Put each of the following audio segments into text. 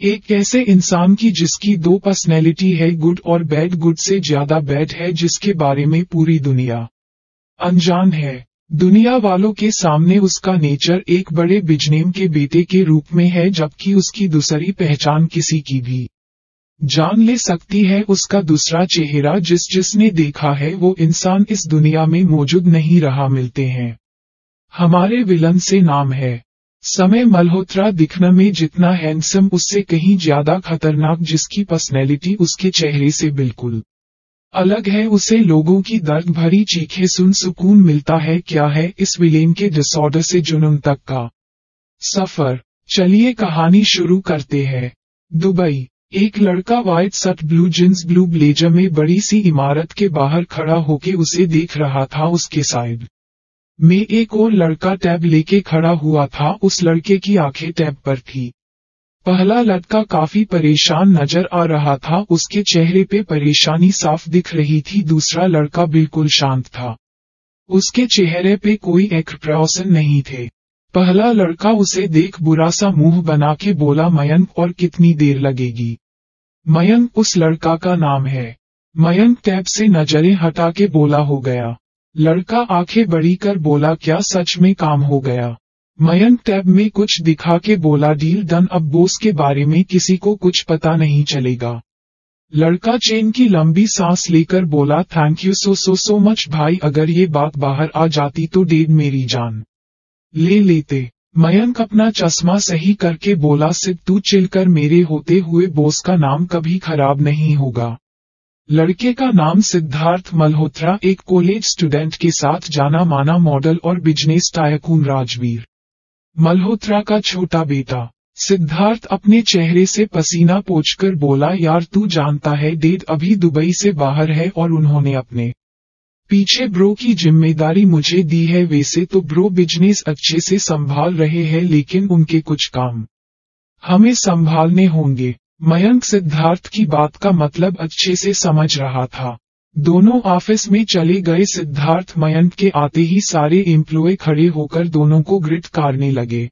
एक ऐसे इंसान की जिसकी दो पर्सनैलिटी है गुड और बैड गुड से ज़्यादा बैड है, जिसके बारे में पूरी दुनिया अनजान है। दुनिया वालों के सामने उसका नेचर एक बड़े बिजनेम के बेटे के रूप में है, जबकि उसकी दूसरी पहचान किसी की भी जान ले सकती है। उसका दूसरा चेहरा जिस जिसने देखा है, वो इंसान इस दुनिया में मौजूद नहीं रहा, मिलते हैं। हमारे विलन से नाम है। समय मल्होत्रा दिखने में जितना हैंडसम उससे कहीं ज़्यादा खतरनाक जिसकी पर्सनैलिटी उसके चेहरे से बिल्कुल अलग है, उसे लोगों की दर्द भरी चीखे सुन सुकून मिलता है। क्या है इस विलेन के डिसऑर्डर से जुनून तक का? सफ़र। चलिए कहानी शुरू करते हैं। दुबई। एक लड़का white shirt blue jeans blue blazer में बड़ी सी इमारत के बाहर खड़ा होके उसे देख रहा था उसके साइड में एक और लड़का टैब लेके खड़ा हुआ था, उस लड़के की आँखें टैब पर थी। पहला लड़का काफ़ी परेशान नज़र आ रहा था, उसके चेहरे पे परेशानी साफ़ दिख रही थी, दूसरा लड़का बिल्कुल शांत था। उसके चेहरे पे कोई एक्सप्रेशन नहीं थे। पहला लड़का उसे देख बुरा सा मुँह बना के बोला, मयंक, और कितनी देर लगेगी? मयंक, उस लड़का का नाम है। मयंक, टैब से नज़रें हटा के बोला हो गया। लड़का आँखें बड़ी कर बोला, क्या सच में काम हो गया? मयंक टैब में कुछ दिखा के बोला, डील डन, अब बोस के बारे में किसी को कुछ पता नहीं चलेगा. लड़का चेन की लंबी सांस लेकर बोला, thank you so so so much भाई, अगर ये बात बाहर आ जाती तो डेढ़ मेरी जान। ले लेते। मयंक अपना चश्मा सही करके बोला सिद्ध तू चिलकर मेरे होते हुए बोस का नाम कभी खराब नहीं होगा। लड़के का नाम सिद्धार्थ मल्होत्रा, एक कॉलेज स्टूडेंट के साथ जाना माना मॉडल और बिज़नेस टायकून राजवीर। मल्होत्रा का छोटा बेटा। सिद्धार्थ अपने चेहरे से पसीना पोछकर बोला, यार, तू जानता है, डेड अभी दुबई से बाहर है और उन्होंने अपने पीछे ब्रो की ज़िम्मेदारी मुझे दी है। वैसे तो ब्रो बिज़नेस अच्छे से संभाल रहे हैं, लेकिन उनके कुछ काम हमें संभालने होंगे। मयंक सिद्धार्थ की बात का मतलब अच्छे से समझ रहा था। दोनों ऑफ़िस में चले गए सिद्धार्थ मयंक के आते ही सारे एम्प्लॉय खड़े होकर दोनों को ग्रिट कारने लगे।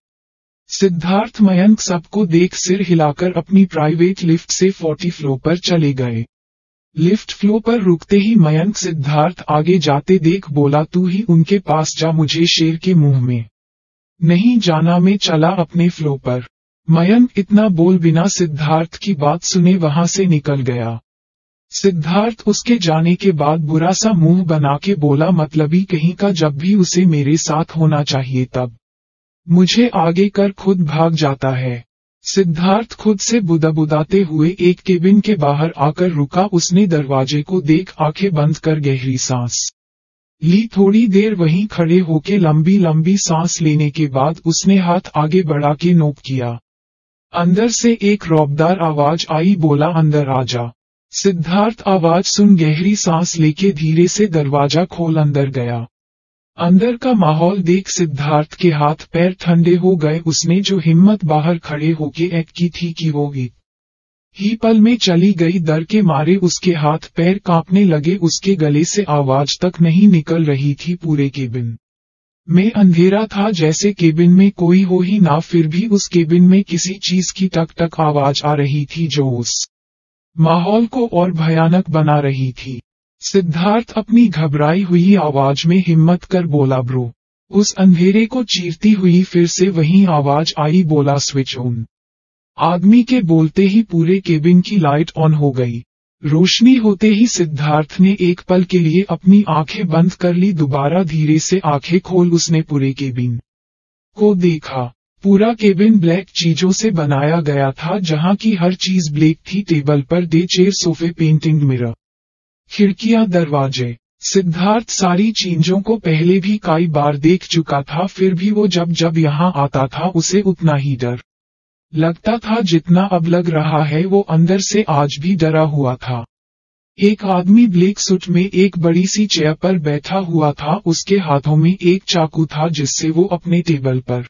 सिद्धार्थ मयंक सबको देख सिर हिलाकर अपनी प्राइवेट लिफ्ट से फोर्टी फ्लोर पर चले गए। लिफ्ट फ्लो पर रुकते ही मयंक सिद्धार्थ आगे जाते देख बोला, तू ही उनके पास जा मुझे शेर के मुँह में। नहीं जाना मैं चला अपने फ्लो पर। मयंक इतना बोल बिना सिद्धार्थ की बात सुने वहाँ से निकल गया। सिद्धार्थ उसके जाने के बाद बुरा सा मुँह बना के बोला, मतलबी कहीं का जब भी उसे मेरे साथ होना चाहिए तब। मुझे आगे कर खुद भाग जाता है। सिद्धार्थ खुद से बुदाबुदाते हुए एक केबिन के बाहर आकर रुका। उसने दरवाजे को देख आँखें बंद कर गहरी सांस ली। थोड़ी देर वहीं खड़े होके लंबी लंबी सांस लेने के बाद उसने हाथ आगे बढ़ा के नोप किया। अंदर से एक रौबदार आवाज़ आई, बोला, अंदर आ जा। सिद्धार्थ आवाज़ सुन गहरी सांस लेके धीरे से दरवाज़ा खोल अंदर गया। अंदर का माहौल देख सिद्धार्थ के हाथ पैर ठंडे हो गए, उसने जो हिम्मत बाहर खड़े होके एक की थी कि वो एक ही पल में चली गई, दर के मारे उसके हाथ पैर कांपने लगे, उसके गले से आवाज़ तक नहीं निकल रही थी पूरे केबिन। में अंधेरा था जैसे केबिन में कोई हो ही ना, फिर भी उस केबिन में किसी चीज़ की टक टक आवाज़ आ रही थी जो उस माहौल को और भयानक बना रही थी। सिद्धार्थ अपनी घबराई हुई आवाज़ में हिम्मत कर बोला, ब्रो, उस अंधेरे को चीरती हुई फिर से वही आवाज़ आई, बोला, स्विच ऑन. आदमी के बोलते ही पूरे केबिन की लाइट ऑन हो गई। रोशनी होते ही सिद्धार्थ ने एक पल के लिए अपनी आँखें बंद कर ली, दोबारा धीरे से आँखें खोल उसने पूरे केबिन को देखा। पूरा केबिन ब्लैक चीज़ों से बनाया गया था, जहाँ की हर चीज़ ब्लैक थी। टेबल पर दे चेयर, सोफे, पेंटिंग, मिरर, खिड़कियाँ, दरवाजे। सिद्धार्थ सारी चीज़ों को पहले भी कई बार देख चुका था, फिर भी वो जब जब यहाँ आता था, उसे उतना ही डर लगता था जितना अब लग रहा है वो अंदर से आज भी डरा हुआ था। एक आदमी ब्लैक सूट में एक बड़ी सी चेयर पर बैठा हुआ था, उसके हाथों में एक चाकू था जिससे वो अपने टेबल पर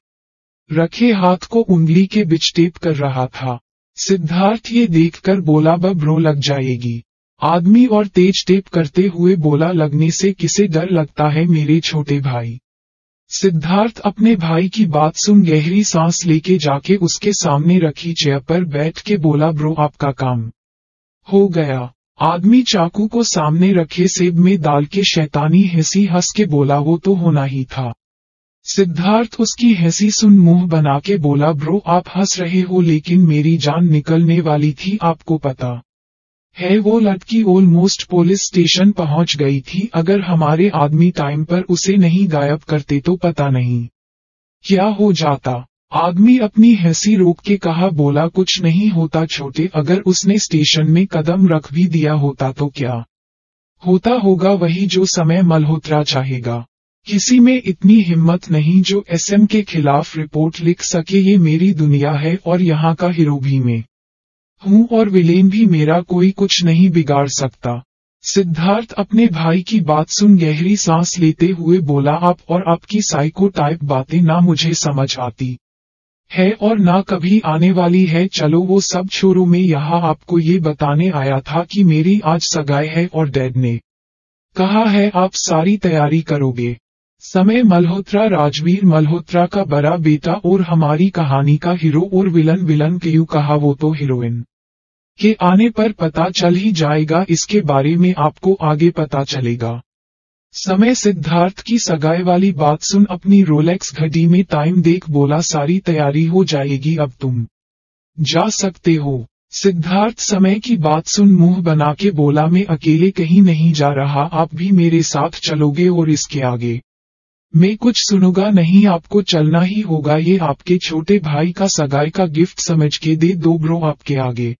रखे हाथ को उंगली के बिच टेप कर रहा था। सिद्धार्थ ये देखकर बोला ब्रो लग जाएगी। आदमी और तेज टेप करते हुए बोला, लगने से किसे डर लगता है मेरे छोटे भाई? सिद्धार्थ अपने भाई की बात सुन गहरी सांस लेके जाके उसके सामने रखी चेयर पर बैठ के बोला, ब्रो, आपका काम हो गया। आदमी चाकू को सामने रखे, सेब में डाल के शैतानी हँसी हंस के बोला, वो तो होना ही था। सिद्धार्थ उसकी हँसी सुन मुँह बना के बोला, ब्रो, आप हंस रहे हो, लेकिन मेरी जान निकलने वाली थी, आपको पता। है वो लड़की ऑलमोस्ट पुलिस स्टेशन पहुँच गई थी। अगर हमारे आदमी टाइम पर उसे नहीं गायब करते तो पता नहीं। क्या हो जाता? आदमी अपनी हँसी रोक के कहा बोला, कुछ नहीं होता छोटे, अगर उसने स्टेशन में कदम रख भी दिया होता तो क्या होता होगा? वही जो समय मल्होत्रा चाहेगा। किसी में इतनी हिम्मत नहीं जो एसएम के खिलाफ रिपोर्ट लिख सके, ये मेरी दुनिया है और यहाँ का हीरो भी मैं हूँ और विलेन भी मेरा कोई कुछ नहीं बिगाड़ सकता। सिद्धार्थ अपने भाई की बात सुन गहरी सांस लेते हुए बोला, आप और आपकी साइको टाइप बातें ना मुझे समझ आती। है और ना कभी आने वाली है। चलो वो सब छोरों में यहाँ आपको ये बताने आया था कि मेरी आज सगाई है और डैड ने कहा है, आप सारी तैयारी करोगे। समय मल्होत्रा, राजवीर मल्होत्रा का बड़ा बेटा और हमारी कहानी का हीरो और विलन विलन क्यों कहा वो तो हीरोइन के आने पर पता चल ही जाएगा, इसके बारे में आपको आगे पता चलेगा। समय सिद्धार्थ की सगाई वाली बात सुन अपनी रोलेक्स घड़ी में टाइम देख बोला, सारी तैयारी हो जाएगी, अब तुम जा सकते हो। सिद्धार्थ समय की बात सुन मुँह बना के बोला, मैं अकेले कहीं नहीं जा रहा, आप भी मेरे साथ चलोगे और इसके आगे मैं कुछ सुनूँगा नहीं, आपको चलना ही होगा। ये आपके छोटे भाई का सगाई का गिफ्ट समझ के दे दो ब्रो आपके आगे।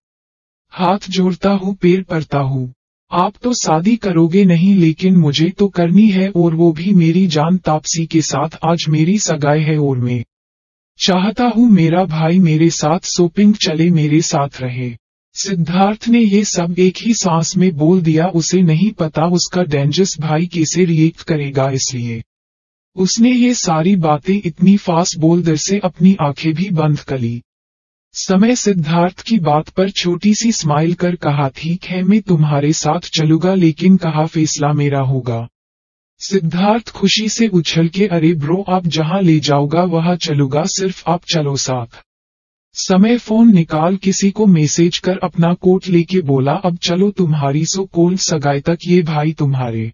हाथ जोड़ता हूँ, पैर पड़ता हूँ। आप तो शादी करोगे नहीं, लेकिन मुझे तो करनी है और वो भी मेरी जान तापसी के साथ। आज मेरी सगाई है और मैं चाहता हूँ मेरा भाई मेरे साथ सोपिंग चले, मेरे साथ रहे। सिद्धार्थ ने ये सब एक ही सांस में बोल दिया, उसे नहीं पता उसका डेंजस भाई कैसे रिएक्ट करेगा इसलिए। उसने ये सारी बातें इतनी फास्ट बोल दर से अपनी आँखें भी बंद कर ली। समय सिद्धार्थ की बात पर छोटी सी स्माइल कर कहा, ठीक है, मैं तुम्हारे साथ चलूँगा, लेकिन कहा फैसला मेरा होगा। सिद्धार्थ खुशी से उछल के, अरे ब्रो, आप जहाँ ले जाओगा वहाँ चलूँगा, सिर्फ़ आप चलो साथ। समय फ़ोन निकाल किसी को मैसेज कर अपना कोट लेके बोला, अब चलो तुम्हारी सो कोल्ड सगाई तक, ये भाई तुम्हारे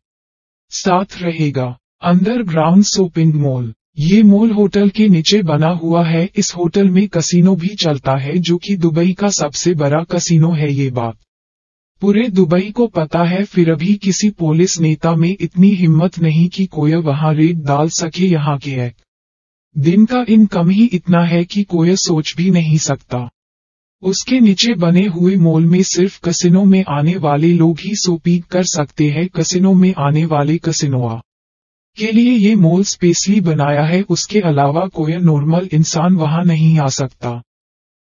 साथ रहेगा। Underground shopping mall. ये मॉल होटल के नीचे बना हुआ है। इस होटल में कसिनो भी चलता है, जो कि दुबई का सबसे बड़ा कसिनो है, ये बात। पूरे दुबई को पता है, फिर अभी किसी पुलिस नेता में इतनी हिम्मत नहीं कि कोई वहाँ रेड डाल सके, यहाँ के एक दिन का इनकम ही इतना है कि कोई सोच भी नहीं सकता। उसके नीचे बने हुए मॉल में सिर्फ़ कसिनो में आने वाले लोग ही सोपीक कर सकते हैं। कसिनो में आने वाले कसिनोआ। के लिए ये मॉल स्पेशली बनाया है, उसके अलावा कोई नॉर्मल इंसान वहाँ नहीं आ सकता।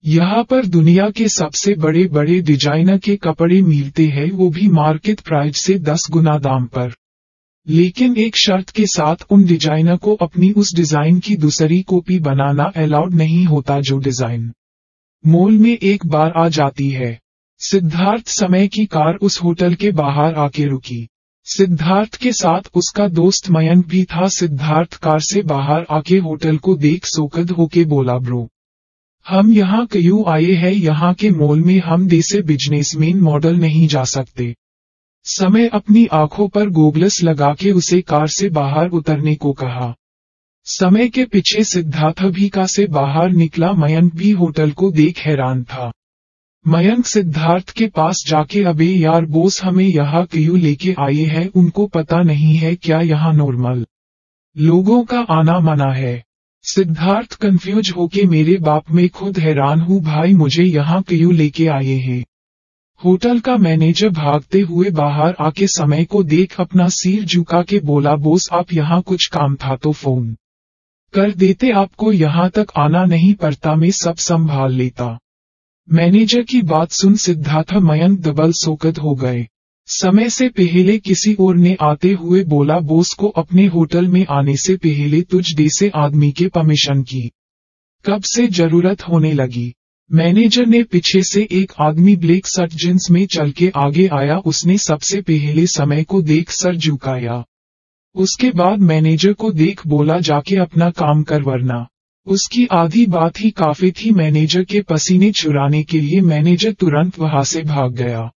यहाँ पर दुनिया के सबसे बड़े बड़े डिज़ाइनर के कपड़े मिलते हैं, वो भी मार्केट प्राइस से दस गुना दाम पर। लेकिन एक शर्त के साथ उन डिज़ाइनर को अपनी उस डिज़ाइन की दूसरी कॉपी बनाना अलाउड नहीं होता जो डिज़ाइन मॉल में एक बार आ जाती है। सिद्धार्थ समय की कार उस होटल के बाहर आके रुकी। सिद्धार्थ के साथ उसका दोस्त मयंक भी था। सिद्धार्थ कार से बाहर आके होटल को देख सोकद होके बोला, ब्रो, हम यहाँ क्यों आए हैं? यहाँ के मॉल में हम देसे बिजनेसमैन मॉडल नहीं जा सकते। समय अपनी आँखों पर गोगलस लगा के उसे कार से बाहर उतरने को कहा। समय के पीछे सिद्धार्थ भी का से बाहर निकला। मयंक भी होटल को देख हैरान था। मयंक सिद्धार्थ के पास जाके अबे यार बोस हमें यहाँ क्यों लेके आए हैं? उनको पता नहीं है क्या यहाँ नॉर्मल लोगों का आना मना है। सिद्धार्थ कंफ्यूज होके मेरे बाप में खुद हैरान हूँ, भाई मुझे यहाँ क्यों लेके आए हैं? होटल का मैनेजर भागते हुए बाहर आके समय को देख अपना सिर झुका के बोला, बोस, आप यहाँ कुछ काम था तो फ़ोन कर देते, आपको यहाँ तक आना नहीं पड़ता, मैं सब संभाल लेता। मैनेजर की बात सुन सिद्धार्थ मयंक दबल सोकत हो गए। समय से पहले किसी और ने आते हुए बोला, बोस को अपने होटल में आने से पहले तुझ जैसे आदमी के परमिशन की। कब से ज़रूरत होने लगी? मैनेजर ने पीछे से एक आदमी ब्लैक शर्ट जींस में चल के आगे आया। उसने सबसे पहले समय को देख सर झुकाया। उसके बाद मैनेजर को देख बोला, जाके अपना काम कर वरना। उसकी आधी बात ही काफ़ी थी मैनेजर के पसीने चुराने के लिए मैनेजर तुरंत वहाँ से भाग गया।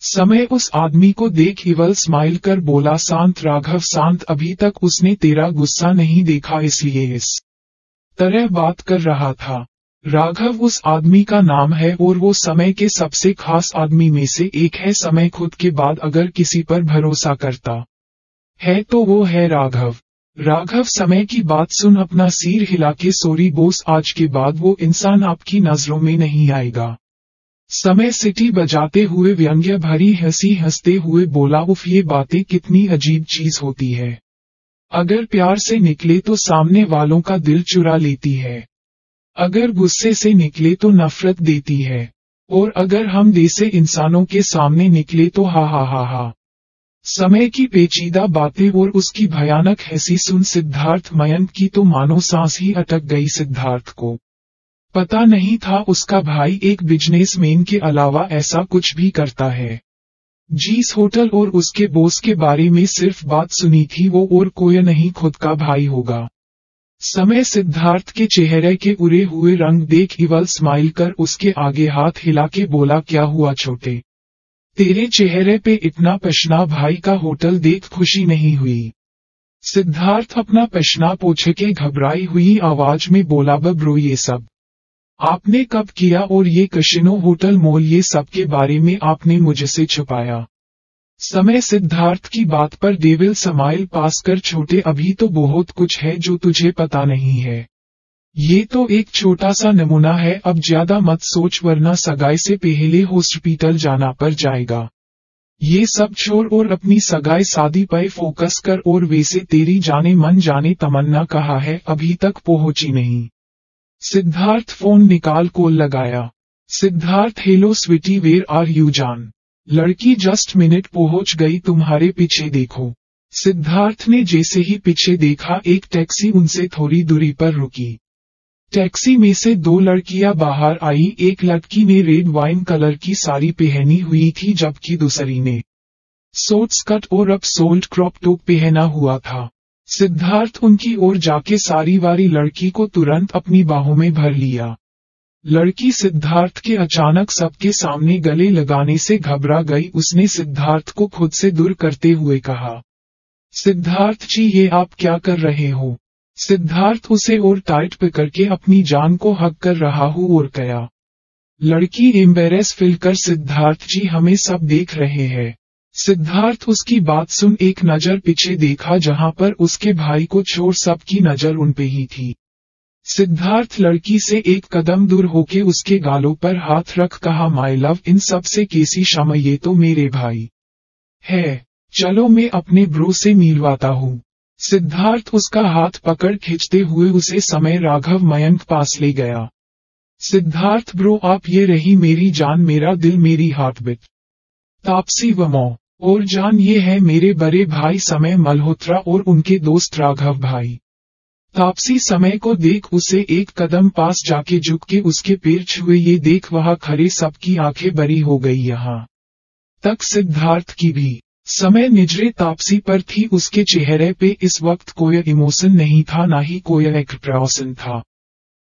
समय उस आदमी को देख हिवल स्माइल कर बोला, शांत राघव, शांत, अभी तक उसने तेरा गुस्सा नहीं देखा इसलिए इस तरह बात कर रहा था। राघव उस आदमी का नाम है और वो समय के सबसे खास आदमी में से एक है। समय खुद के बाद अगर किसी पर भरोसा करता है तो वो है राघव। राघव समय की बात सुन अपना सिर हिला के सोरी बोस आज के बाद वो इंसान आपकी नज़रों में नहीं आएगा। समय सिटी बजाते हुए व्यंग्य भरी हँसी हँसते हुए बोला, उफ, ये बातें कितनी अजीब चीज़ होती है। अगर प्यार से निकले तो सामने वालों का दिल चुरा लेती है। अगर गुस्से से निकले तो नफरत देती है। और अगर हम देसे इंसानों के सामने निकले तो हा हा हा हा। समय की पेचीदा बातें और उसकी भयानक हैसी सुन सिद्धार्थ मयंक की तो मानो सांस ही अटक गई सिद्धार्थ को। पता नहीं था उसका भाई एक बिजनेसमैन के अलावा ऐसा कुछ भी करता है। जीस होटल और उसके बोस के बारे में सिर्फ़ बात सुनी थी वो और कोई नहीं खुद का भाई होगा। समय सिद्धार्थ के चेहरे के उड़े हुए रंग देख इवल स्माइल कर उसके आगे हाथ हिला के बोला, क्या हुआ छोटे? तेरे चेहरे पे इतना पशना भाई का होटल देख खुशी नहीं हुई। सिद्धार्थ अपना पशना पोछे के घबराई हुई आवाज़ में बोला बब्रो ये सब। आपने कब किया और ये कशिनो होटल मोल ये सब के बारे में आपने मुझसे छुपाया? समय सिद्धार्थ की बात पर डेविल समाइल पास कर, छोटे, अभी तो बहुत कुछ है जो तुझे पता नहीं है। ये तो एक छोटा सा नमूना है, अब ज़्यादा मत सोच वरना सगाई से पहले हॉस्पिटल जाना पर जाएगा। ये सब छोड़ और अपनी सगाई शादी पर फोकस कर और वैसे तेरी जाने मन जाने तमन्ना कहा है, अभी तक पहुँची नहीं। सिद्धार्थ फ़ोन निकाल कॉल लगाया। Siddharth hello sweetie where are you जान लड़की जस्ट मिनट पहुँच गई, तुम्हारे पीछे देखो। सिद्धार्थ ने जैसे ही पीछे देखा, एक टैक्सी उनसे थोड़ी दूरी पर रुकी। टैक्सी में से दो लड़कियाँ बाहर आई, एक लड़की ने रेड वाइन कलर की साड़ी पहनी हुई थी जबकि दूसरी ने सोट स्कट और अब सोल्ड क्रॉप टोप पहना हुआ था। सिद्धार्थ उनकी ओर जाके सारी वारी लड़की को तुरंत अपनी बाहों में भर लिया। लड़की सिद्धार्थ के अचानक सबके सामने गले लगाने से घबरा गई। उसने सिद्धार्थ को खुद से दूर करते हुए कहा, सिद्धार्थ जी, ये आप क्या कर रहे हो? सिद्धार्थ उसे और टाइट पकड़ के अपनी जान को हक कर रहा हूँ और कया। लड़की एम्बेरेस फिल कर सिद्धार्थ जी हमें सब देख रहे हैं। सिद्धार्थ उसकी बात सुन एक नज़र पीछे देखा जहाँ पर उसके भाई को छोड़ सबकी नज़र उन पे ही थी। सिद्धार्थ लड़की से एक कदम दूर होके उसके गालों पर हाथ रख कहा माई लव इन सबसे कैसी क्षमा, ये तो मेरे भाई है। चलो मैं अपने ब्रो से मिलवाता हूँ। सिद्धार्थ उसका हाथ पकड़ खींचते हुए उसे समय राघव मयंक पास ले गया। सिद्धार्थ, ब्रो, आप ये रही मेरी जान, मेरा दिल, मेरी हार्ट बिट तापसी व वमो। और जान ये है, मेरे बड़े भाई समय मल्होत्रा और उनके दोस्त राघव भाई। तापसी समय को देख उसे एक कदम पास जाके झुक के उसके पैर छुए, ये देख, वहाँ खड़े सबकी आँखें बरी हो गई यहाँ। तक सिद्धार्थ की भी समय निजरे तापसी पर थी उसके चेहरे पे इस वक्त कोई इमोशन नहीं था, ना ही कोई एक्सप्रेशन था।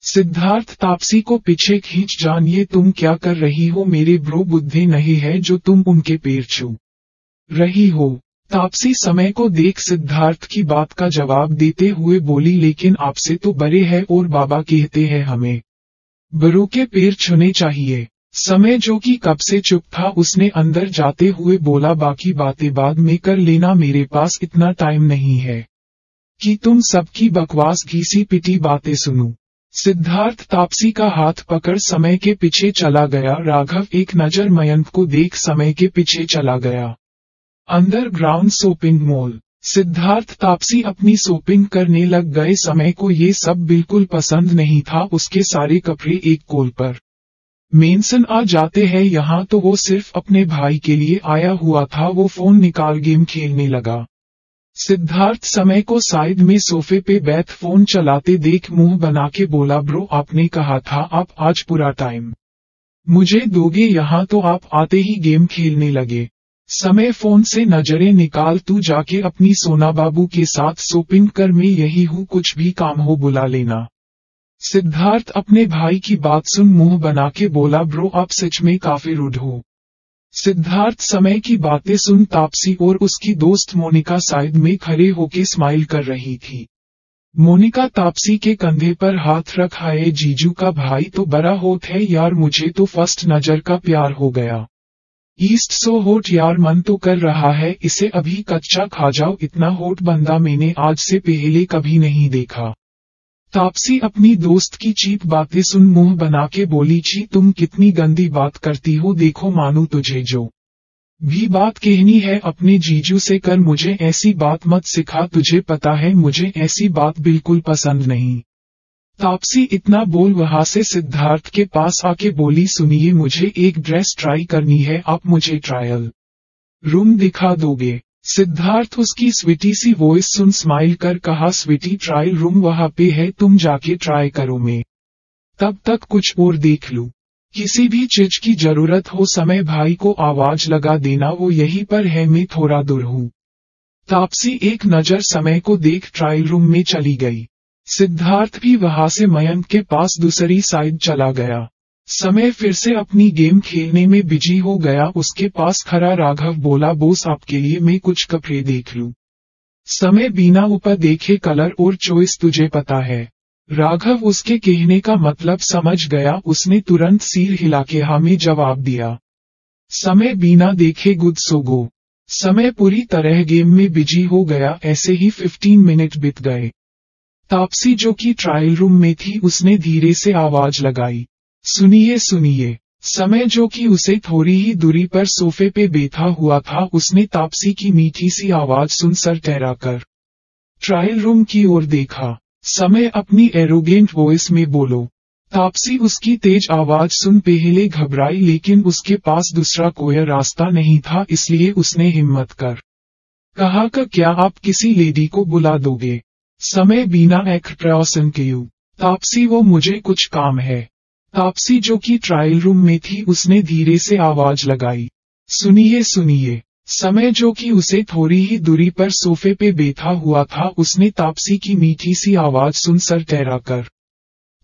सिद्धार्थ तापसी को पीछे खींच, जानिए तुम क्या कर रही हो? मेरे ब्रो बुद्धि नहीं है जो तुम उनके पैर छू रही हो। तापसी समय को देख सिद्धार्थ की बात का जवाब देते हुए बोली, लेकिन आपसे तो बड़े हैं और बाबा कहते हैं हमें बड़ों के पैर छूने चाहिए। समय जो कि कब से चुप था, उसने अंदर जाते हुए बोला, बाकी बातें बाद में कर लेना, मेरे पास इतना टाइम नहीं है कि तुम सबकी बकवास, घीसी पिटी बातें सुनूं। सिद्धार्थ तापसी का हाथ पकड़ समय के पीछे चला गया। राघव एक नज़र मयंक को देख समय के पीछे चला गया। Underground shopping mall. Siddharth Taapsee अपनी शॉपिंग करने लग गए। समय को ये सब बिल्कुल पसंद नहीं था, उसके सारे कपड़े एक कोल पर। मेंसन आ जाते हैं, यहाँ तो वो सिर्फ़ अपने भाई के लिए आया हुआ था, वो फ़ोन निकाल गेम खेलने लगा। सिद्धार्थ समय को साइड में सोफे पे बैठ फ़ोन चलाते देख मुँह बना के बोला, ब्रो, आपने कहा था, आप आज पूरा टाइम। मुझे दोगे, यहाँ तो आप आते ही गेम खेलने लगे। समय फ़ोन से नज़रें निकाल, तू जाके अपनी सोना बाबू के साथ शॉपिंग कर, मैं यही हूँ, कुछ भी काम हो बुला लेना। सिद्धार्थ अपने भाई की बात सुन मुँह बना के बोला, ब्रो, आप सच में काफ़ी रूढ़ हो। सिद्धार्थ समय की बातें सुन तापसी और उसकी दोस्त मोनिका साइड में खड़े होके स्माइल कर रही थी। मोनिका तापसी के कंधे पर हाथ रखा है जीजू का भाई तो बड़ा होत है यार, मुझे तो फ़र्स्ट नज़र का प्यार हो गया। ईस्ट सो होट यार, मन तो कर रहा है, इसे अभी कच्चा खा जाओ, इतना होट बंदा मैंने आज से पहले कभी नहीं देखा। तापसी अपनी दोस्त की चीप बातें सुन मुँह बना के बोली, छी, तुम कितनी गंदी बात करती हो, देखो मानू तुझे जो भी बात कहनी है, अपने जीजू से कर, मुझे ऐसी बात मत सिखा, तुझे पता है, मुझे ऐसी बात बिल्कुल पसंद नहीं। तापसी इतना बोल वहाँ से सिद्धार्थ के पास आके बोली, सुनिए, मुझे एक ड्रेस ट्राई करनी है, आप मुझे ट्रायल रूम दिखा दोगे। सिद्धार्थ उसकी स्वीटी सी वॉइस सुन स्माइल कर कहा, स्वीटी ट्रायल रूम वहाँ पे है, तुम जाके ट्राई करो मैं। तब तक कुछ और देख लू। किसी भी चीज़ की ज़रूरत हो, समय भाई को आवाज़ लगा देना, वो यहीं पर है, मैं थोड़ा दूर हूँ। तापसी एक नज़र समय को देख ट्रायल रूम में चली गई। सिद्धार्थ भी वहाँ से मयंक के पास दूसरी साइड चला गया। समय फिर से अपनी गेम खेलने में बिज़ी हो गया। उसके पास खड़ा राघव बोला, बोस, आपके लिए मैं कुछ कपड़े देख लूँ। समय बिना ऊपर देखे, कलर और चॉइस तुझे पता है। राघव उसके कहने का मतलब समझ गया। उसने तुरंत सिर हिला के हमें जवाब दिया। समय बिना देखे गुद सो गो। समय पूरी तरह गेम में बिज़ी हो गया। ऐसे ही 15 मिनट बीत गए। तापसी जो कि ट्रायल रूम में थी, उसने धीरे से आवाज़ लगाई। सुनिए सुनिए। समय जो कि उसे थोड़ी ही दूरी पर सोफे पे बैठा हुआ था, उसने तापसी की मीठी सी आवाज़ सुन सर टहरा कर ट्रायल रूम की ओर देखा। समय अपनी एरोगेंट वॉइस में बोलो। तापसी उसकी तेज आवाज़ सुन पहले घबराई, लेकिन उसके पास दूसरा कोई रास्ता नहीं था, इसलिए उसने हिम्मत कर कहा का क्या आप किसी लेडी को बुला दोगे? समय बिना एक प्रयासन के तापसी, वो मुझे कुछ काम है। तापसी जो कि ट्रायल रूम में थी, उसने धीरे से आवाज़ लगाई। सुनिए सुनिए। समय जो कि उसे थोड़ी ही दूरी पर सोफे पे बैठा हुआ था, उसने तापसी की मीठी सी आवाज़ सुन सर टहरा कर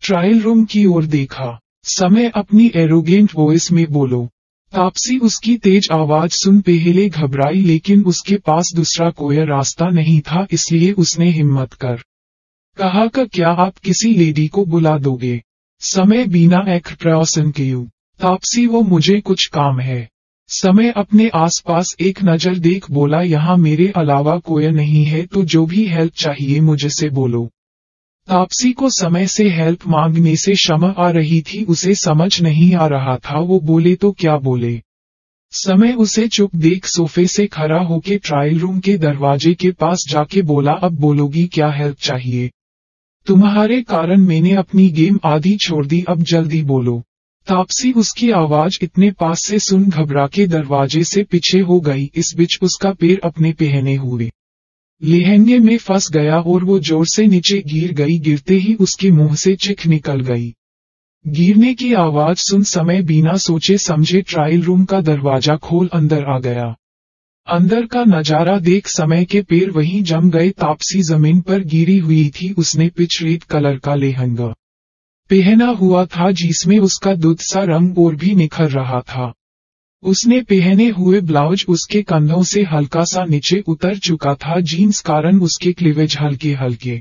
ट्रायल रूम की ओर देखा। समय अपनी एरोगेंट वॉइस में बोलो। तापसी उसकी तेज आवाज़ सुन पहले घबराई, लेकिन उसके पास दूसरा कोई रास्ता नहीं था, इसलिए उसने हिम्मत कर कहा, का, क्या आप किसी लेडी को बुला दोगे? समय बिना एक प्रयासन के तापसी, वो मुझे कुछ काम है। समय अपने आसपास एक नज़र देख बोला, यहाँ मेरे अलावा कोई नहीं है तो जो भी हेल्प चाहिए मुझसे बोलो। तापसी को समय से हेल्प मांगने से क्षमा आ रही थी, उसे समझ नहीं आ रहा था, वो बोले तो क्या बोले? समय उसे चुप देख सोफे से खड़ा होके ट्रायल रूम के दरवाजे के पास जाके बोला, अब बोलोगी, क्या हेल्प चाहिए? तुम्हारे कारण मैंने अपनी गेम आधी छोड़ दी, अब जल्दी बोलो। तापसी उसकी आवाज़ इतने पास से सुन घबरा के दरवाजे से पीछे हो गई, इस बीच उसका पैर अपने पहने हुए। लहंगे में फंस गया और वो ज़ोर से नीचे गिर गई, गिरते ही उसके मुँह से चिख निकल गई। गिरने की आवाज़ सुन समय बिना सोचे समझे ट्रायल रूम का दरवाज़ा खोल अंदर आ गया। अंदर का नज़ारा देख समय के पैर वहीं जम गए। तापसी ज़मीन पर गिरी हुई थी उसने पिच कलर का लेहंगा पहना हुआ था, जिसमें उसका दूध सा रंग और भी निखर रहा था। उसने पहने हुए ब्लाउज उसके कंधों से हल्का सा नीचे उतर चुका था। जीन्स कारण उसके क्लीवेज हल्के हल्के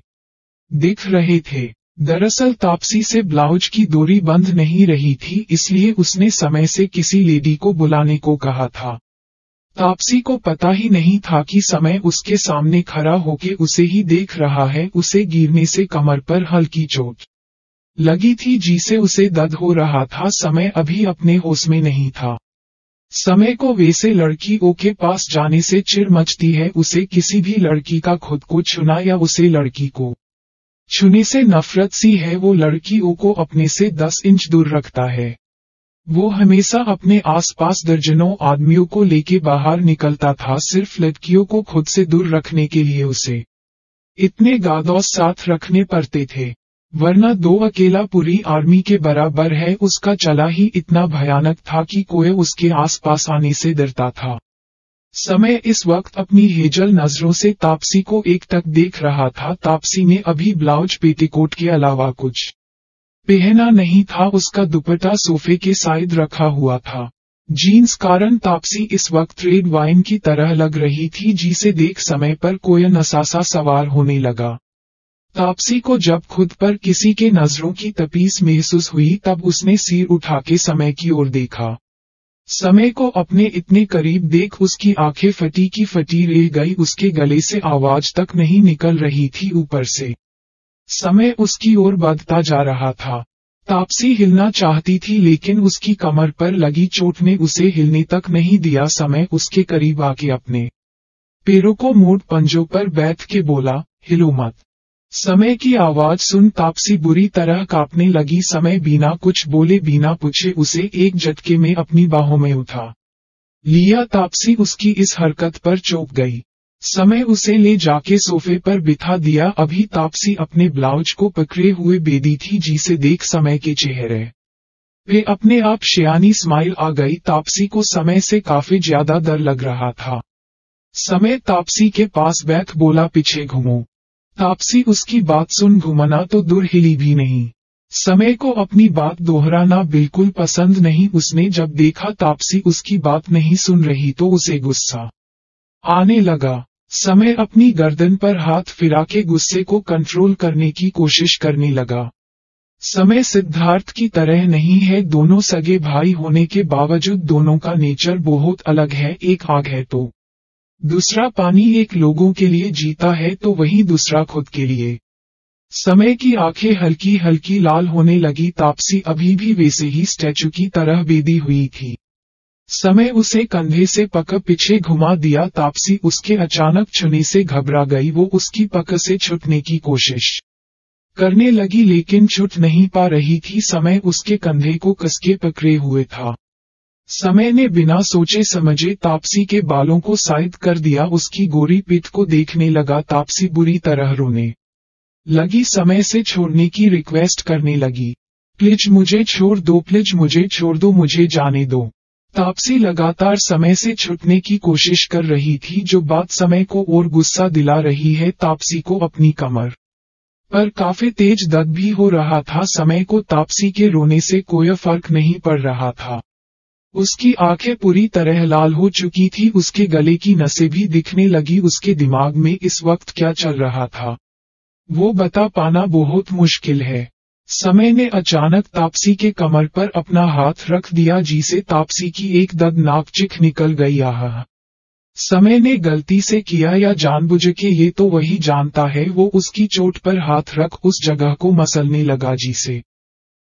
दिख रहे थे। दरअसल तापसी से ब्लाउज की दूरी बंद नहीं रही थी, इसलिए उसने समय से किसी लेडी को बुलाने को कहा था। तापसी को पता ही नहीं था कि समय उसके सामने खड़ा होके उसे ही देख रहा है, उसे गिरने से कमर पर हल्की चोट लगी थी जिसे उसे दर्द हो रहा था, समय अभी अपने होश में नहीं था। समय को वैसे लड़की ओ के पास जाने से चिड़ मचती है, उसे किसी भी लड़की का खुद को छुना या उसे लड़की को छुने से नफरत सी है, वो लड़की ओ को अपने से दस इंच दूर रखता है। वो हमेशा अपने आसपास दर्जनों आदमियों को लेके बाहर निकलता था सिर्फ़ लड़कियों को खुद से दूर रखने के लिए उसे इतने गादौस साथ रखने पड़ते थे, वरना दो अकेला पूरी आर्मी के बराबर है उसका चला ही इतना भयानक था कि कोई उसके आसपास आने से डरता था। समय इस वक्त अपनी हेजल नज़रों से तापसी को एक तक देख रहा था, तापसी ने अभी ब्लाउज पेटीकोट के अलावा कुछ पहना नहीं था, उसका दुपट्टा सोफे के साइड रखा हुआ था। जीन्स कारण तापसी इस वक्त रेड वाइन की तरह लग रही थी, जिसे देख समय पर कोई नसासा सवार होने लगा। तापसी को जब खुद पर किसी के नज़रों की तपीस महसूस हुई, तब उसने सिर उठा के समय की ओर देखा। समय को अपने इतने करीब देख उसकी आँखें फटी की फटी रह गई, उसके गले से आवाज़ तक नहीं निकल रही थी ऊपर से। समय उसकी ओर बढ़ता जा रहा था। तापसी हिलना चाहती थी लेकिन उसकी कमर पर लगी चोट ने उसे हिलने तक नहीं दिया। समय उसके करीब आके अपने पैरों को मोड़ पंजों पर बैठ के बोला, हिलो मत। समय की आवाज़ सुन तापसी बुरी तरह कांपने लगी। समय बिना कुछ बोले, बिना पूछे उसे एक झटके में अपनी बाहों में उठा। लिया तापसी उसकी इस हरकत पर चौंक गई। समय उसे ले जाके सोफे पर बिठा दिया। अभी तापसी अपने ब्लाउज को पकड़े हुए बेदी थी जिसे देख समय के चेहरे वे अपने आप शियानी स्माइल आ गई। तापसी को समय से काफ़ी ज़्यादा डर लग रहा था। समय तापसी के पास बैठ बोला, पीछे घूमो। तापसी उसकी बात सुन घुमाना तो दूर हिली भी नहीं। समय को अपनी बात दोहराना बिल्कुल पसंद नहीं। उसने जब देखा तापसी उसकी बात नहीं सुन रही तो उसे गुस्सा आने लगा। समय अपनी गर्दन पर हाथ फिरा के गुस्से को कंट्रोल करने की कोशिश करने लगा। समय सिद्धार्थ की तरह नहीं है, दोनों सगे भाई होने के बावजूद दोनों का नेचर बहुत अलग है, एक आग है तो। दूसरा पानी एक लोगों के लिए जीता है तो वही दूसरा खुद के लिए। समय की आँखें हल्की हल्की लाल होने लगी, तापसी अभी भी वैसे ही स्टैचू की तरह बेदी हुई थी। समय उसे कंधे से पक पीछे घुमा दिया, तापसी उसके अचानक छुने से घबरा गई, वो उसकी पक से छुटने की कोशिश करने लगी, लेकिन छुट नहीं पा रही थी। समय उसके कंधे को कसके पकड़े हुए था। समय ने बिना सोचे समझे तापसी के बालों को साइड कर दिया, उसकी गोरी पीठ को देखने लगा, तापसी बुरी तरह रोने लगी, समय से छोड़ने की रिक्वेस्ट करने लगी। प्लीज़ मुझे छोड़ दो, प्लीज़ मुझे छोड़ दो, मुझे जाने दो। तापसी लगातार समय से छुटने की कोशिश कर रही थी, जो बात समय को और गुस्सा दिला रही है, तापसी को अपनी कमर पर काफ़ी तेज दर्द भी हो रहा था। समय को तापसी के रोने से कोई फ़र्क नहीं पड़ रहा था। उसकी आँखें पूरी तरह लाल हो चुकी थी, उसके गले की नसें भी दिखने लगी, उसके दिमाग में इस वक्त क्या चल रहा था, वो बता पाना बहुत मुश्किल है। समय ने अचानक तापसी के कमर पर अपना हाथ रख दिया जिसे तापसी की एक नाक चिख निकल गई, आह। समय ने गलती से किया या जानबूझ के ये तो वही जानता है, वो उसकी चोट पर हाथ रख उस जगह को मसलने लगा जिसे।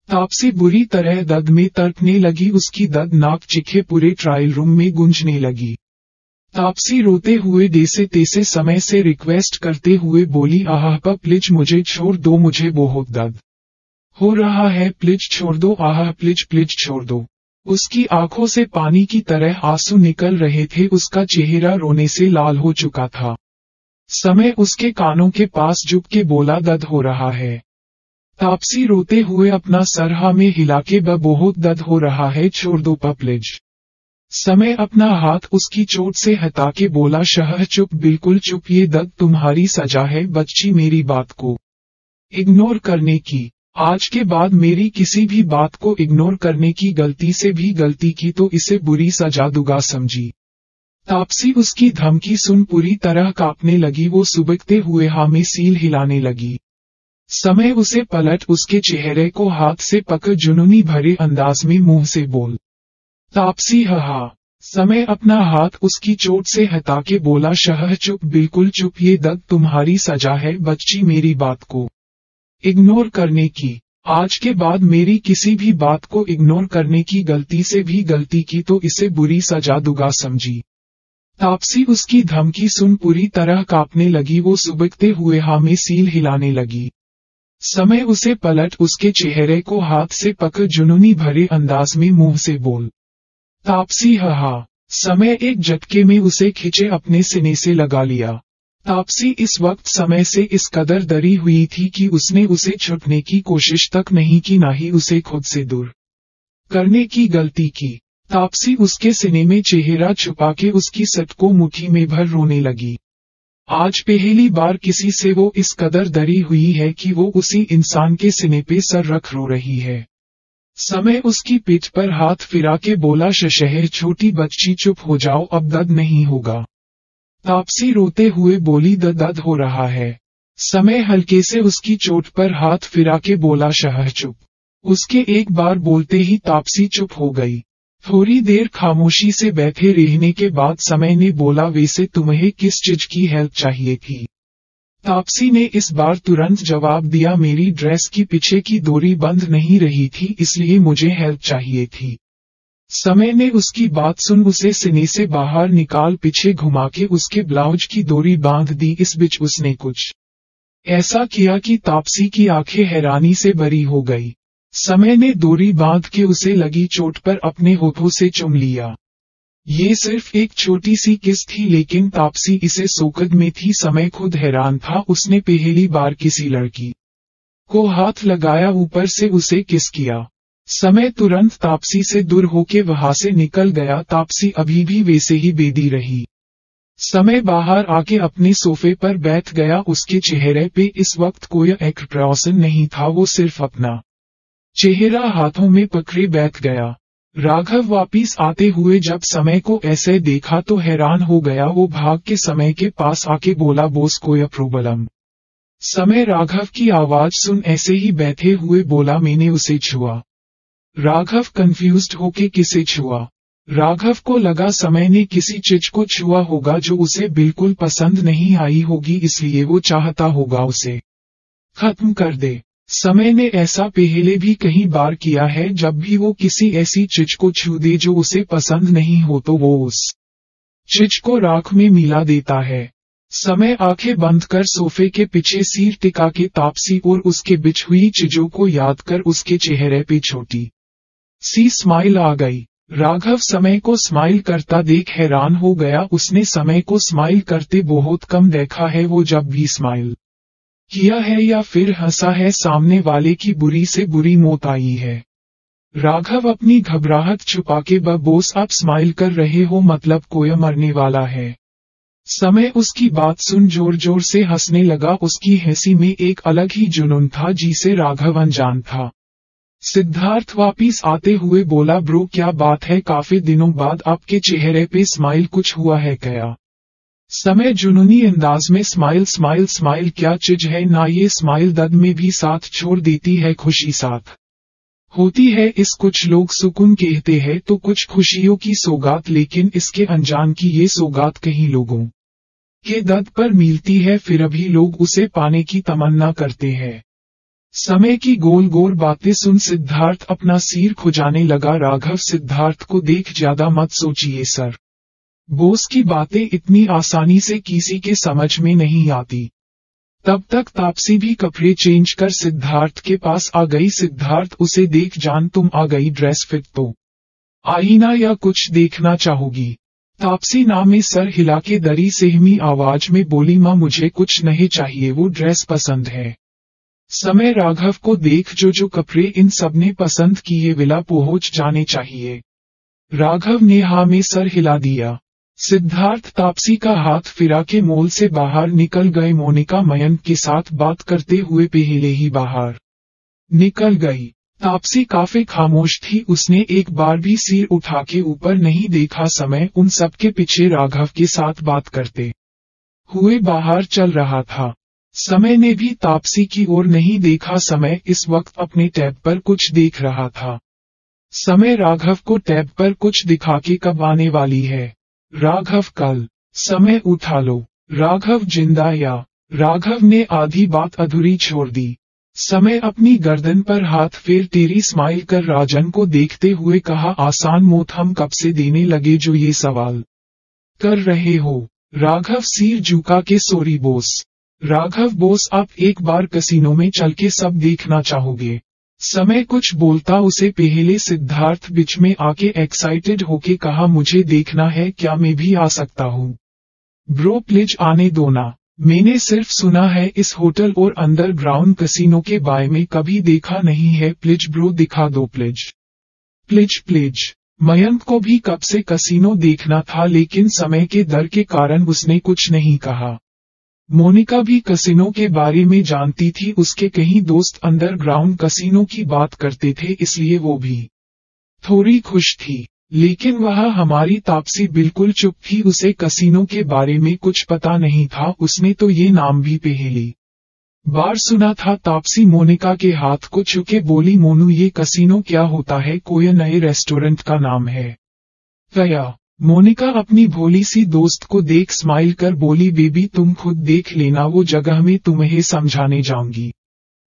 तापसी बुरी तरह दर्द में तड़पने लगी, उसकी नाक चिखे पूरे ट्रायल रूम में गुंजने लगी। तापसी रोते हुए देसे तेसे समय से रिक्वेस्ट करते हुए बोली, आह प्लीज़ मुझे छोड़ दो, मुझे बहुत दर्द। हो रहा है, प्लिज छोड़ दो। आह, प्लिज प्लिज छोड़ दो। उसकी आँखों से पानी की तरह आँसू निकल रहे थे। उसका चेहरा रोने से लाल हो चुका था। समय उसके कानों के पास झुक के बोला, दर्द हो रहा है। तापसी रोते हुए अपना सरहा में हिला के बहुत दर्द हो रहा है। छोड़ दो पपलिज समय अपना हाथ उसकी चोट से हटा के बोला, शह, चुप, बिल्कुल चुप। ये दर्द तुम्हारी सजा है, बच्ची मेरी बात को इग्नोर करने की। आज के बाद मेरी किसी भी बात को इग्नोर करने की गलती से भी गलती की तो इसे बुरी सजा दुगा समझी। तापसी उसकी धमकी सुन पूरी तरह कांपने लगी, वो सुबकते हुए हा में सील हिलाने लगी। समय उसे पलट, उसके चेहरे को हाथ से पकड़, जुनूनी भरे अंदाज में मुँह से बोल। तापसी, हा, समय अपना हाथ उसकी चोट से हटा के बोला शह चुप, बिल्कुल चुप, ये दग तुम्हारी सजा है, बच्ची मेरी बात को। इग्नोर करने की। आज के बाद मेरी किसी भी बात को इग्नोर करने की गलती से भी गलती की तो इसे बुरी सजा दुगा, समझी। तापसी उसकी धमकी सुन पूरी तरह कांपने लगी, वो सुबकते हुए हा में सील हिलाने लगी। समय उसे पलट उसके चेहरे को हाथ से पकड़ जुनूनी भरे अंदाज में मुँह से बोल। तापसी हा। समय एक झटके में उसे खिंचे, अपने सिने से लगा लिया। तापसी इस वक्त समय से इस कदर दरी हुई थी कि उसने उसे छुपने की कोशिश तक नहीं की, ना ही उसे खुद से दूर करने की गलती की। तापसी उसके सिने में चेहरा छुपा के उसकी सट को मुट्ठी में भर रोने लगी। आज पहली बार किसी से वो इस कदर डरी हुई है कि वो उसी इंसान के सिने पे सर रख रो रही है। समय उसकी पीठ पर हाथ फिरा के बोला, शशहर, छोटी बच्ची, चुप हो जाओ, अब दर्द नहीं होगा। तापसी रोते हुए बोली, द, दर्द हो रहा है। समय हल्के से उसकी चोट पर हाथ फिरा के बोला शहर चुप। उसके एक बार बोलते ही तापसी चुप हो गई। थोड़ी देर खामोशी से बैठे रहने के बाद समय ने बोला वैसे तुम्हें किस चीज़ की हेल्प चाहिए थी? तापसी ने इस बार तुरंत जवाब दिया, मेरी ड्रेस की पीछे की डोरी बंद नहीं रही थी, इसलिए मुझे हेल्प चाहिए थी। समय ने उसकी बात सुन उसे सिने से बाहर निकाल पीछे घुमा के उसके ब्लाउज की डोरी बाँध दी, इस बीच उसने कुछ ऐसा किया कि तापसी की आँखें हैरानी से बरी हो गई। समय ने दूरी बाँध के उसे लगी चोट पर अपने होठों से चुम लिया। ये सिर्फ़ एक छोटी सी किस थी, लेकिन तापसी इसे सोकद में थी। समय खुद हैरान था, उसने पहली बार किसी लड़की को हाथ लगाया, ऊपर से उसे किस किया। समय तुरंत तापसी से दूर होके वहाँ से निकल गया। तापसी अभी भी वैसे ही बेदी रही। समय बाहर आके अपने सोफे पर बैठ गया। उसके चेहरे पे इस वक्त कोई एक्सप्रेशन नहीं था। वो सिर्फ़ अपना चेहरा हाथों में पकड़े बैठ गया। राघव वापिस आते हुए जब समय को ऐसे देखा तो हैरान हो गया। वो भाग के समय के पास आके बोला, बोस, कोई प्रॉब्लम? समय राघव की आवाज़ सुन ऐसे ही बैठे हुए बोला, मैंने उसे छुआ। राघव कंफ्यूज्ड होके किसे छुआ? राघव को लगा समय ने किसी चीज़ को छुआ होगा जो उसे बिल्कुल पसंद नहीं आई होगी, इसलिए वो चाहता होगा उसे खत्म कर दे। समय ने ऐसा पहले भी कई बार किया है, जब भी वो किसी ऐसी चीज़ को छू दे जो उसे पसंद नहीं हो तो वो उस चीज़ को राख में मिला देता है। समय आँखें बंद कर सोफे के पीछे सिर टिका के तापसी और उसके बिछ हुई चीज़ों को याद कर उसके चेहरे पे छोटी सी स्माइल आ गई। राघव समय को स्माइल करता देख हैरान हो गया। उसने समय को स्माइल करते बहुत कम देखा है वो जब भी स्माइल किया है या फिर हंसा है। सामने वाले की बुरी से बुरी मौत आई है। राघव अपनी घबराहट छुपा के बोस आप स्माइल कर रहे हो मतलब कोई मरने वाला है। समय उसकी बात सुन ज़ोर ज़ोर से हंसने लगा। उसकी हँसी में एक अलग ही जुनून था जिसे राघव अनजान था। सिद्धार्थ वापिस आते हुए बोला, ब्रो, क्या बात है? काफ़ी दिनों बाद आपके चेहरे पे स्माइल कुछ हुआ है क्या? समय जुनूनी अंदाज में स्माइल स्माइल स्माइल क्या चीज़ है? ना ये स्माइल दर्द में भी साथ छोड़ देती है खुशी साथ। होती है, इस कुछ लोग सुकून कहते हैं तो कुछ खुशियों की सौगात, लेकिन इसके अनजान की ये सौगात कहीं लोगों के दर्द पर मिलती है, फिर अभी लोग उसे पाने की तमन्ना करते हैं। समय की गोल गोल बातें सुन सिद्धार्थ अपना सिर खुजाने लगा। राघव सिद्धार्थ को देख ज़्यादा मत सोचिए, सर। बोस की बातें इतनी आसानी से किसी के समझ में नहीं आती। तब तक तापसी भी कपड़े चेंज कर सिद्धार्थ के पास आ गई। सिद्धार्थ उसे देख, जान तुम आ गई ड्रेस फिट तो। आईना या कुछ देखना चाहोगी? तापसी ना में सर हिला के दरी सेहमी आवाज़ में बोली, माँ, मुझे कुछ नहीं चाहिए, वो ड्रेस पसंद है। समय राघव को देख जो जो कपड़े इन सबने पसंद किए विला पहुँच जाने चाहिए। राघव ने हा में सर हिला दिया। सिद्धार्थ तापसी का हाथ फिरा के मोल से बाहर निकल गए। मोनिका मयंक के साथ बात करते हुए पहले ही बाहर निकल गई। तापसी काफ़ी खामोश थी। उसने एक बार भी सिर उठा के ऊपर नहीं देखा समय उन सबके पीछे राघव के साथ बात करते हुए बाहर चल रहा था। समय ने भी तापसी की ओर नहीं देखा, समय इस वक्त अपने टैब पर कुछ देख रहा था। समय राघव को टैब पर कुछ दिखा के कब आने वाली है। राघव कल। समय उठा लो। राघव ज़िंदा या। राघव ने आधी बात अधूरी छोड़ दी। समय अपनी गर्दन पर हाथ फेर तेरी स्माइल कर राजन को देखते हुए कहा, आसान मोत हम कब से देने लगे जो ये सवाल कर रहे हो? राघव सिर झुका के सोरी, बोस राघव बोस, आप एक बार कसीनो में चल के सब देखना चाहोगे। समय कुछ बोलता उसे पहले सिद्धार्थ बिच में आके एक्साइटेड होके कहा, मुझे देखना है, क्या मैं भी आ सकता हूँ? ब्रो प्लिज आने दो ना। मैंने सिर्फ़ सुना है, इस होटल और अंडरग्राउंड कसिनो के बारे में कभी देखा नहीं है। प्लिज ब्रो, दिखा दो प्लिज प्लिज प्लिज मयंक को भी कब से कसीनो देखना था, लेकिन समय के दर के कारण उसने कुछ नहीं कहा। मोनिका भी कसिनो के बारे में जानती थी, उसके कहीं दोस्त अंडरग्राउंड कसिनो की बात करते थे, इसलिए वो भी थोड़ी खुश थी। लेकिन वह हमारी तापसी बिल्कुल चुप थी, उसे कसिनो के बारे में कुछ पता नहीं था, उसने तो ये नाम भी पहली बार सुना था, तापसी मोनिका के हाथ को चुके बोली, मोनू ये कसिनो क्या होता है, कोई नए रेस्टोरेंट का नाम है? गया मोनिका अपनी भोली सी दोस्त को देख स्माइल कर बोली, बेबी, तुम खुद देख लेना, वो जगह में तुम्हें समझाने जाऊँगी।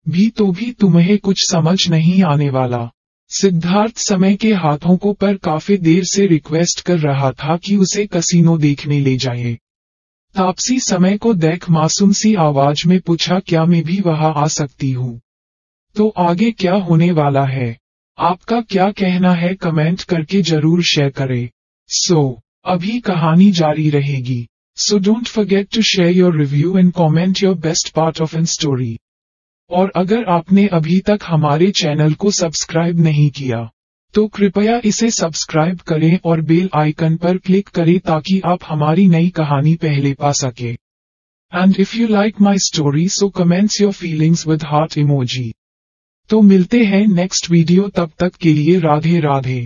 भी तो भी तुम्हें कुछ समझ नहीं आने वाला। सिद्धार्थ समय के हाथों को पर काफ़ी देर से रिक्वेस्ट कर रहा था कि उसे कसीनो देखने ले जाए। तापसी समय को देख मासूम सी आवाज़ में पूछा, क्या मैं भी वहाँ आ सकती हूँ? तो आगे क्या होने वाला है? आपका क्या कहना है? कमेंट करके ज़रूर शेयर करें। So, अभी कहानी जारी रहेगी। So don't forget to share your review and comment your best part of an story और अगर आपने अभी तक हमारे चैनल को सब्सक्राइब नहीं किया तो कृपया इसे सब्सक्राइब करें और बेल आइकन पर क्लिक करें ताकि आप हमारी नई कहानी पहले पा सके। And if you like my story so comments your feelings with heart emoji तो मिलते हैं नेक्स्ट वीडियो तब तक के लिए राधे राधे।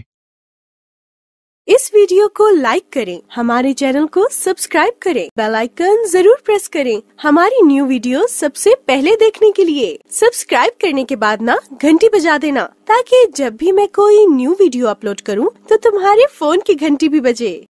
इस वीडियो को लाइक करें, हमारे चैनल को सब्सक्राइब करें, बेल आइकन ज़रूर प्रेस करें। हमारी न्यू वीडियो सबसे पहले देखने के लिए सब्सक्राइब करने के बाद ना घंटी बजा देना, ताकि जब भी मैं कोई न्यू वीडियो अपलोड करूँ तो तुम्हारे फ़ोन की घंटी भी बजे।